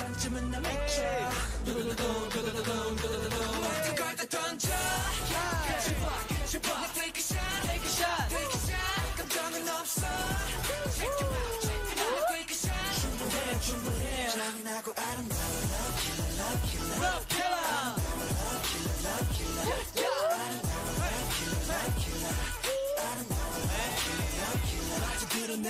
반쯤은 나 미쳐 모든 걸다 던져 Catch a ball, catch a ball 나 take a shot, take a shot, take a shot 감정은 없어 Check it out, check it out take a shot 충분해, 충분해 잔인하고 아름다워 Love killer, love killer Love killer Love killer, love killer Love killer, love killer 아름다워 Love killer, love killer 아주 드러난